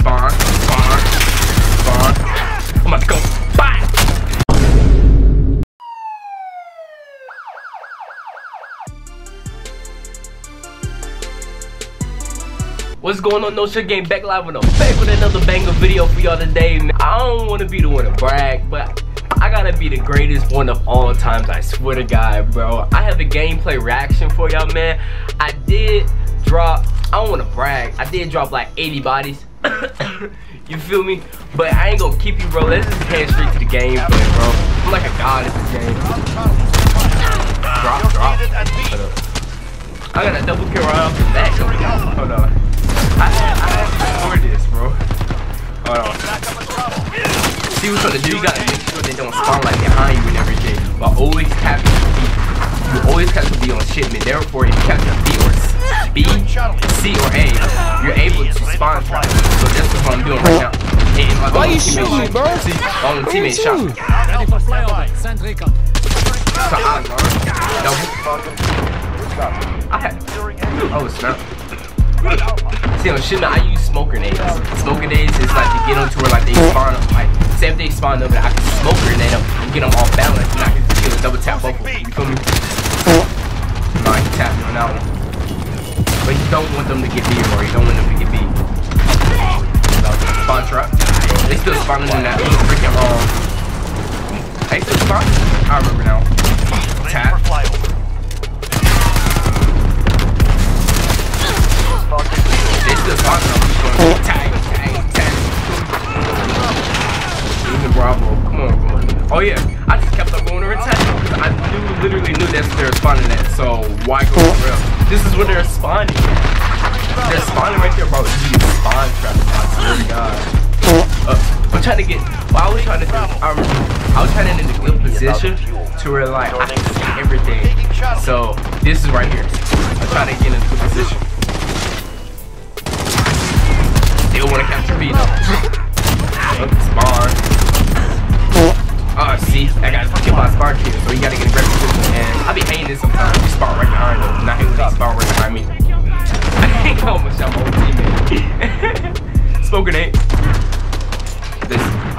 Spawn. Spawn. Spawn. I'm about to go. Bye. What's going on? No Shit Game back live with a back with another banger video for y'all today. Man. I don't want to be the one to brag, but I gotta be the greatest one of all times. I swear to God, bro. I have a gameplay reaction for y'all, man. I did drop. I don't want to brag. I did drop like 80 bodies. you feel me? But I ain't gonna keep you, bro. Let's just head straight to the gameplay, bro. I'm like a god at this game. Drop, drop. Hold up. I got a double kill right off the back. Hold on. I had, I had to record this, bro. Hold on. See what's gonna do? You gotta make sure they don't spawn like behind you and everything. But always capture B. You always capture B on shipment. Therefore, you capture B or B, C, or A, you're able to spawn trap. So that's what I'm doing right now. Hey, my Why own you shooting me, bro? See, my own teammate shot. me. Ready for flyover. Send recon. So I learned. Double. I had. Oh snap. See on shit, I use smoke grenades. Smoke grenades is like to get them to where like they spawn up. Like, say if they spawn up, I can smoke grenade them and get them off balance, and I can kill double tap both of them. You feel me? No, I can tap me on that one. But you don't want them to get B, or you don't want them to get B. Spawn trap. They still spawning in that little freaking um. They still spawn. I remember now. Tap. They still spawning. I'm just going tag, tag, tag. Bravo. Come on, bro. Oh yeah, I just kept on going to attack I knew, literally knew that's where they're spawning at. So why go for real? This is where they're spawning. They're spawning right there, bro. You spawn trapped. I swear to God. Uh, I'm trying to get. Well, I was trying to. Do, I. I was trying to get in a good position to where like I can see everything. So this is right here. I'm trying to get in a good position. Still want to capture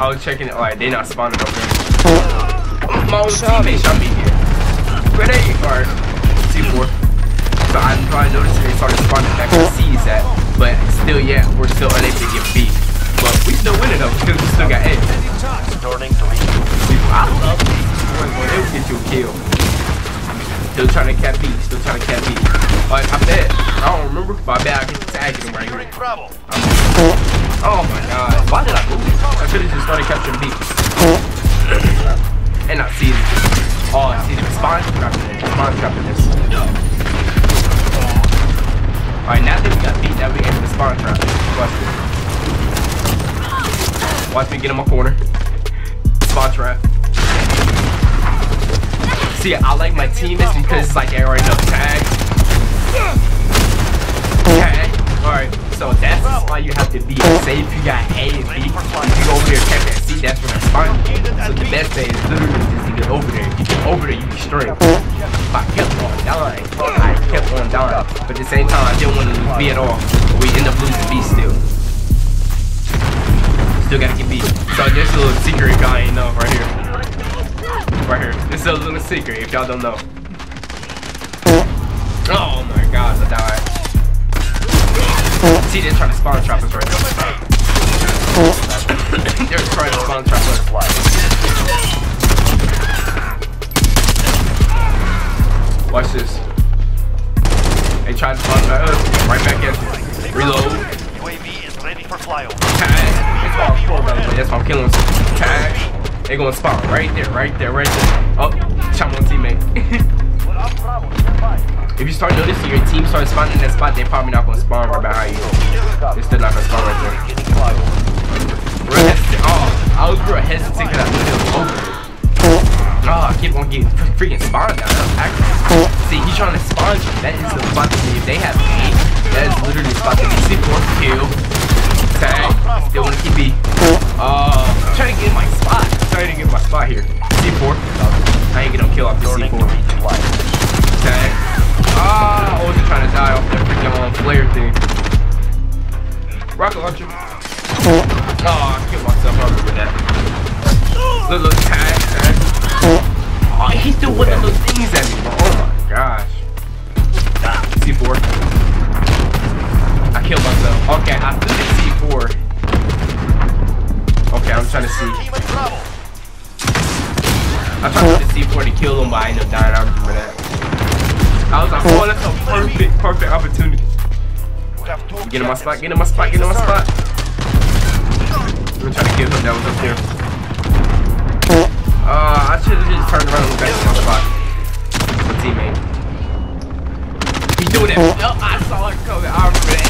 I was checking it. Alright, they not spawning over there. My own teammate shot me here. Grenade or C4. So I'm probably noticing they started spawning back where C is at. But still, yeah, we're still unable to get B. But we still winning though because we still got A. I love these boy, boy, they will get you a kill. Still trying to cap B, still trying to cap B. But I bet, I don't remember, but I bet I can tag him right here. Oh my capturing B. and not see it. Oh, see the spawn trapping it, spawn trapping this. Alright, now that we got beat, now we enter the spawn trap. Watch this. Watch me get in my corner. Spawn trap. See, I like my teammates because it's like they already know tag. Alright, so that's spot you have to be. Say if you got A and B, if you go over there and cap that C, that's where spawning. So the best thing is literally just to get over there. If you get over there, you be straight. If I kept on dying, I kept on dying. But at the same time, I didn't want to lose B at all. But we end up losing B still. Still gotta get B. So this a little secret y'all ain't know right here. Right here. This is a little secret if y'all don't know. Oh my god, I died. See, they're trying to spawn trap us right now. they're trying to spawn trap us. Watch this. They tried to spawn trap us. Right back in. Reload. UAV is ready for flyover. Tag. That's why I'm cool, by the way. That's why I'm killing them. Tag. They gonna spawn right there, right there, right there. Oh, shot my teammate. if you start noticing your team starts spawning in that spot, they're probably not gonna spawn right behind you. They're still not gonna spawn right there. Hesitant. Oh, I was real hesitant because I knew they was over. Oh, I keep on getting freaking spawned down. See, he's trying to spawn you. That is the spot to be. If they have eight, that is literally spot to be. C4, kill, tag, still wanna keep B. Uh, I'm trying to get my spot. I'm trying to get my spot here. C4. I ain't no kill off the C4. Trying to see. Team in trouble. I tried to the C4 to kill him, but I ended up dying. I remember that. I was like, oh, that's a perfect, perfect opportunity. We have two Get in my spot, get in my spot, get in my spot. I'm gonna try kill him that was up there. Uh, I should have just turned around and back to my spot. My teammate. He's doing it. Oh, I saw it coming. I remember that.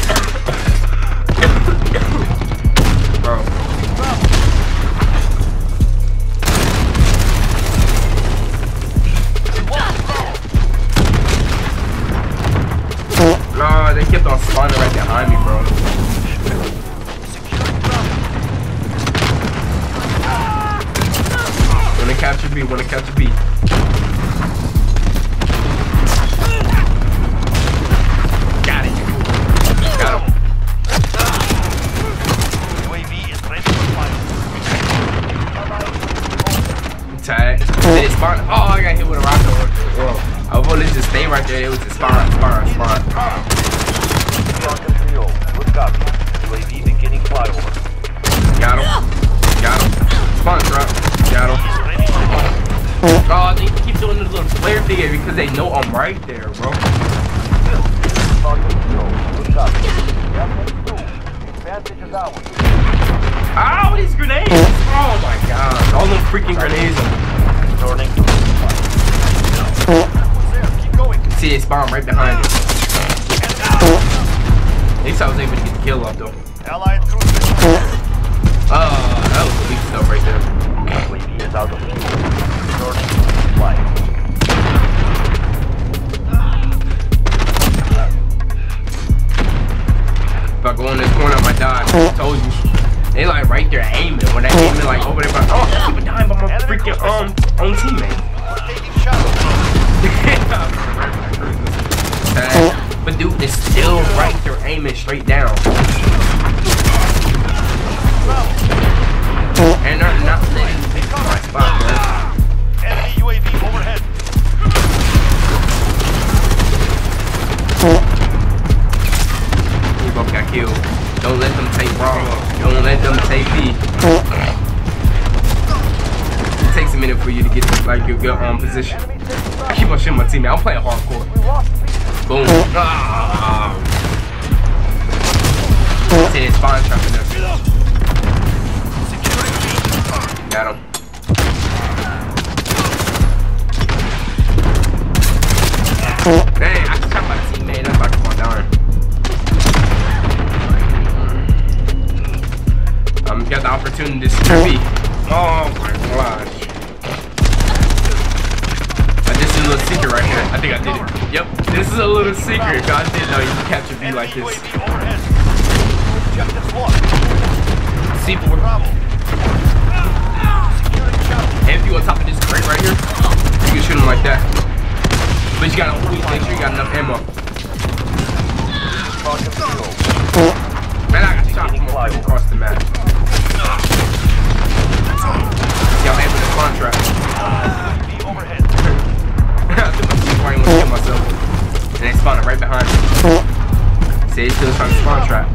Wanna capture B, wanna capture B. Got it. Got him. UAV is ready for flyover. Tag. Did oh. it spawn? Oh, I got hit with a rocket. Whoa. I was gonna just stay right there. It was just spawn, spawn, spawn. Falcon 3-0. Good copy. UAV beginning flyover. Got him. Got him. Spawn drop. Got him. Ready for flyover. Oh, they keep doing this little flare thing because they know I'm right there, bro. Falcon 3-0. Good copy. Gas 2. Advantage is ours. Ow, these grenades! Oh my god. All them freaking grenades. Returning to There. Keep going. See, they spawn right behind it. At least I was able to get the kill off though. Allied cruise. Oh, that was the weak stuff right there. Is out of. Returning to flight. If I go in this corner, I die. I told you. They like right there aiming. When they aiming like over there, but oh, I'm even dying by my freaking um own teammate. Uh, but dude, it's still right there aiming straight down. Ah. See, it's spawn trapping us. Got him. Dang, I shot my teammate. Like, come on down. Um, got the opportunity to B. Oh my gosh. Secret right here. I think I did it. Yep, this is a little secret. God didn't know you can capture B Enemy like this. UAV overhead. Objective one. C4. Bravo. Securing shots. And if you on top of this crate right here, you can shoot him like that. But you gotta always make sure you got enough ammo. Man, I got shot from across the map. See, I'm able to spawn trap. I threw my C4 I ain't wanna kill myself. And they spawned right behind me. See, they still trying to spawn trap.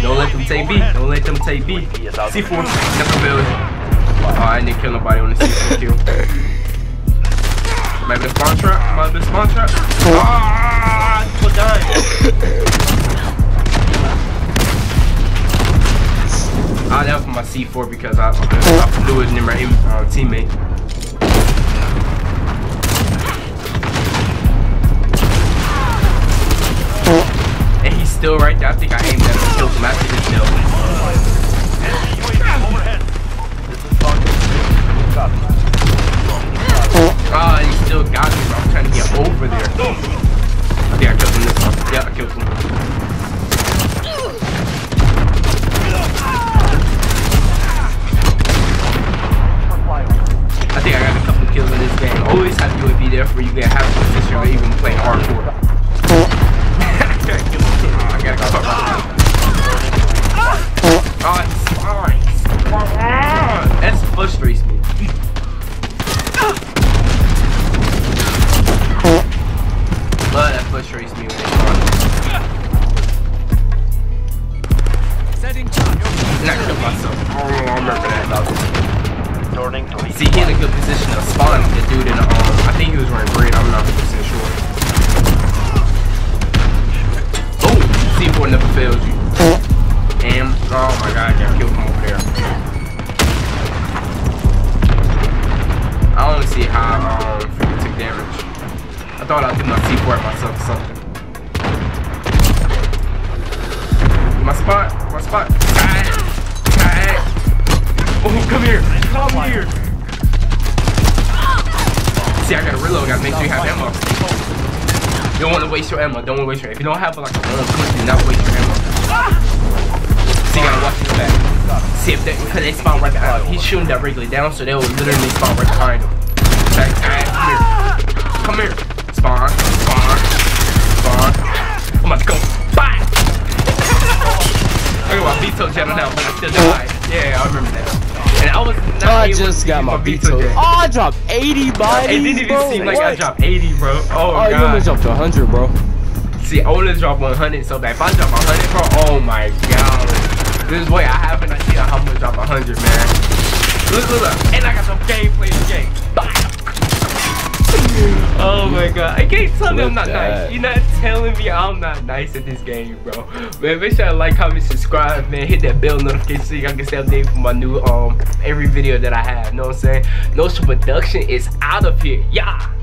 Don't let them take B. Don't let them take B. C4, never build. Oh, I didn't kill nobody on the C4 kill. Might be a spawn trap. Might be a spawn trap. Ah, people dying. I left my C4 because I, I blew it in my uh, teammate. And he's still right there. I think I aimed at him killed him after this kill. Enemy UAV overhead. This is Falcon 3. Copy. Ah, he still got me, bro. I'm trying to get over there. I think I killed him this one. Yeah, I killed him. failed you. And oh my god, I got killed from over there. I only see how um took damage. I thought I'd do my C4 myself or something. My spot, my spot. God. God. Oh, come here, come here. See, I gotta reload. I gotta make sure you have ammo. You don't want to waste your ammo. Don't want to waste your. If you don't have like a one clip, do not waste your ammo. See, you gotta watch your back. See if they, because they spawn right behind him. He's shooting directly down, so they will literally spawn right behind him. Okay, alright, come here. Come here. Spawn, spawn, spawn. I'm about to go. Bye. Look at my veto channel now, but I still died. Yeah, I remember that. And I was not I just got my veto. Oh, I dropped 80 bodies, It didn't even bro. seem like I dropped 80, bro. Oh, Oh, you god. almost dropped to 100, bro. See, I only drop 100 so bad. If I drop 100, bro, oh my god. This way, I have an idea how much drop 100, man. Look, look, look. And I got some gameplay in the game. Oh my god. I can't tell me I'm not that. nice. You're not telling me I'm not nice at this game, bro. Man, make sure to like, comment, subscribe, man. Hit that bell notification so you can stay updated for my new, um, every video that I have. You know what I'm saying? No Production is out of here. Yeah.